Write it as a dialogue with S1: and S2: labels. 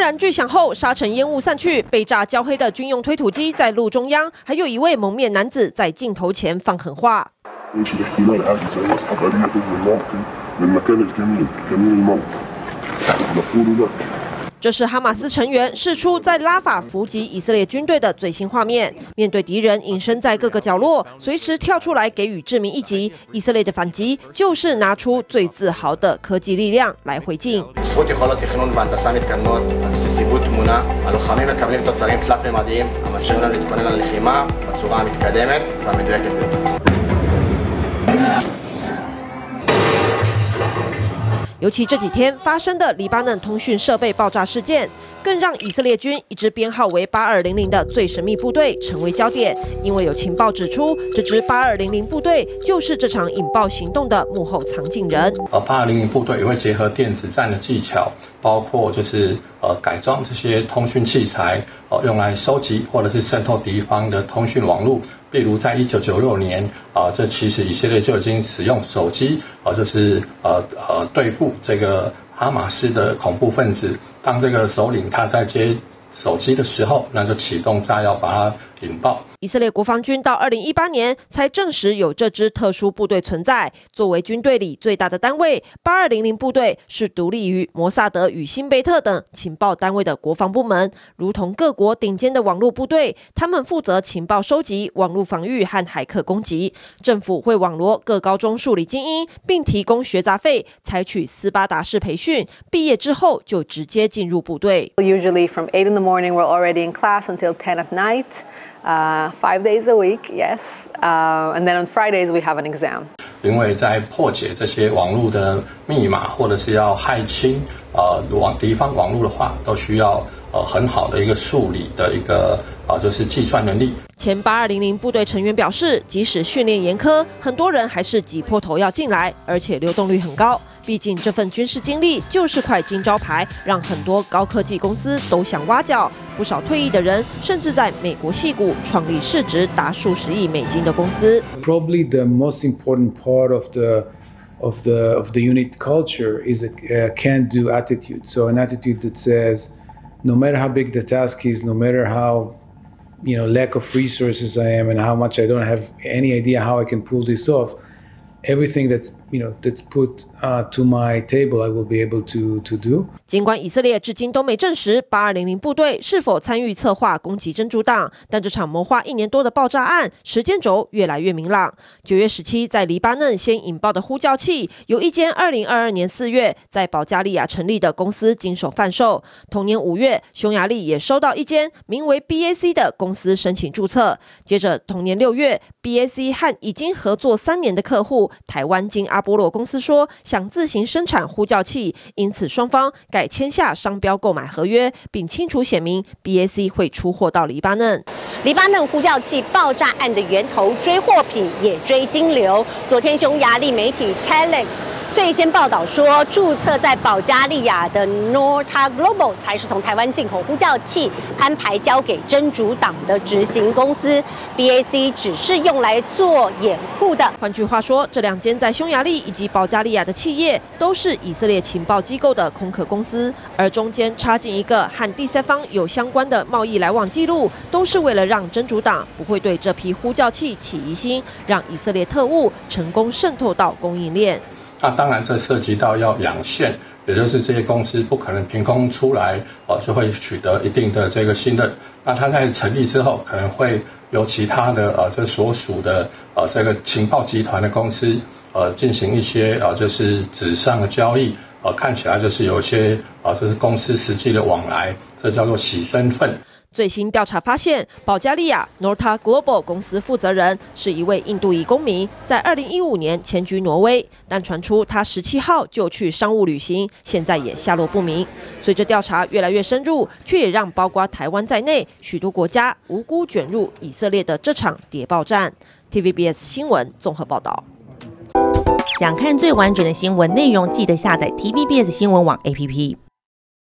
S1: 突然巨响后，沙尘烟雾散去，被炸焦黑的军用推土机在路中央，还有一位蒙面男子在镜头前放狠话。这是哈马斯成员释出在拉法伏击以色列军队的最新画面。面对敌人隐身在各个角落，随时跳出来给予致命一击，以色列的反击就是拿出最自豪的科技力量来回敬。尤其这几天发生的黎巴嫩通讯设备爆炸事件，更让以色列军一支编号为八二零零的最神秘部队成为焦点。因为有情报指出，这支八二零零部队就是这场引爆行动的幕后藏镜人。
S2: 而八二零零部队也会结合电子战的技巧，包括就是呃改装这些通讯器材，呃用来收集或者是渗透敌方的通讯网络。例如在一九九六年啊，这其实以色列就已经使用手机啊，就是呃呃对付这个哈马斯的恐怖分子。当这个首领他在接手机的时候，那就启动炸药把它引爆。
S1: 以色列国防军到二零一八年才证实有这支特殊部队存在。作为军队里最大的单位，八二零零部队是独立于摩萨德与辛贝特等情报单位的国防部门，如同各国顶尖的网络部队。他们负责情报收集、网络防御和海客攻击。政府会网罗各高中数理精英，并提供学杂费，采取斯巴达式培训。毕业之后就直接进入部队。
S3: Usually from eight in the morning, we're already in class until 10 at night. Uh, five days a week, yes. Uh, and then on Fridays we have an exam.
S2: 因为在破解这些网络的密码，或者是要害侵呃网敌方网络的话，都需要呃很好的一个数理的一个啊，就是计算能力。
S1: 前八二零零部队成员表示，即使训练严苛，很多人还是挤破头要进来，而且流动率很高。毕竟这份军事经历就是块金招牌，让很多高科技公司都想挖角。不少退役的人甚至在美国戏股创立市值达数十亿美金的公司。
S4: Probably the most important part of the of the of the unit culture is a can-do attitude. So an attitude that says, no matter how big the task is, no matter how you know lack of resources I am, and how much I don't have any idea how I can pull this off. Everything that's you know put uh, to my table, I will be able to to do.
S1: 尽管以色列至今都没证实八二零零部队是否参与策划攻击真主党，但这场谋划一年多的爆炸案时间轴越来越明朗。九月十七，在黎巴嫩先引爆的呼叫器，由一间二零二二年四月在保加利亚成立的公司经手贩售。同年五月，匈牙利也收到一间名为 BAC 的公司申请注册。接着，同年六月，BAC 和已经合作三年的客户。台湾金阿波罗公司说想自行生产呼叫器，因此双方改签下商标购买合约，并清楚写明 BAC 会出货到黎巴嫩。
S5: 黎巴嫩呼叫器爆炸案的源头追货品也追金流。昨天匈牙利媒体 Telex 最先报道说，注册在保加利亚的 Norta Global 才是从台湾进口呼叫器，安排交给真主党的执行公司。BAC 只是用来做掩护的。
S1: 换句话说，这。两间在匈牙利以及保加利亚的企业都是以色列情报机构的空壳公司，而中间插进一个和第三方有相关的贸易来往记录，都是为了让真主党不会对这批呼叫器起疑心，让以色列特务成功渗透到供应链。
S2: 那当然，这涉及到要养线，也就是这些公司不可能凭空出来哦，就会取得一定的这个信任。那它在成立之后，可能会。由其他的啊，这所属的啊这个情报集团的公司呃进行一些啊就是纸上的交易，啊看起来就是有些啊就是公司实际的往来，这叫做洗身份。
S1: 最新调查发现，保加利亚 Norta Global 公司负责人是一位印度裔公民，在二零一五年迁居挪威，但传出他十七号就去商务旅行，现在也下落不明。随着调查越来越深入，却也让包括台湾在内许多国家无辜卷入以色列的这场谍报战。TVBS 新闻综合报道。
S6: 想看最完整的新闻内容，记得下载 TVBS 新闻网 APP。